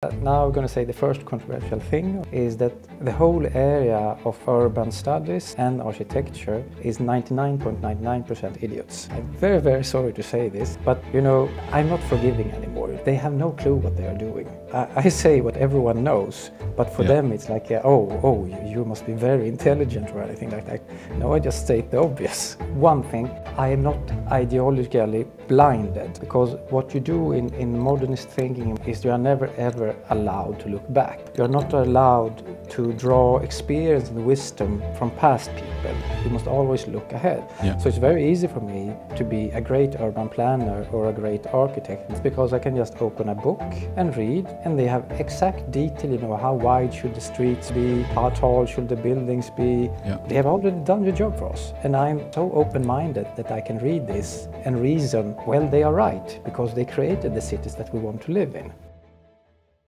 Uh, now I'm going to say the first controversial thing is that the whole area of urban studies and architecture is 99.99% idiots. I'm very, very sorry to say this, but you know, I'm not forgiving anymore. They have no clue what they are doing. I, I say what everyone knows, but for Yeah. them it's like, uh, oh, oh, you- you must be very intelligent or anything like that. No, I just state the obvious. One thing, I am not ideologically blinded because what you do in, in modernist thinking is you are never ever allowed to look back. You are not allowed to draw experience and wisdom from past people. You must always look ahead. Yeah. So it's very easy for me to be a great urban planner or a great architect It's because I can just open a book and read and they have exact detail, you know, how wide should the streets be, how tall should the buildings be. Yeah. They have already done the job for us. And I'm so open-minded that I can read this and reason, well, they are right because they created the cities that we want to live in.